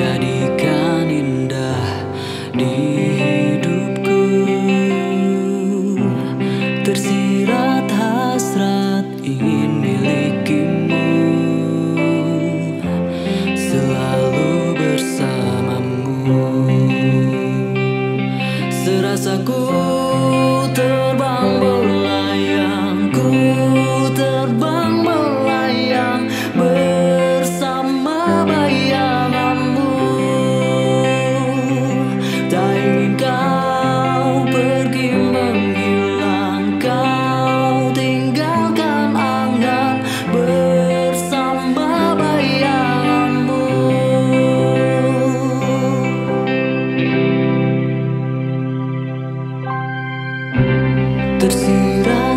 jadikan indah di hidupku. Tersirat hasrat ingin milikimu. Selalu bersamamu. Serasa ku Tercera.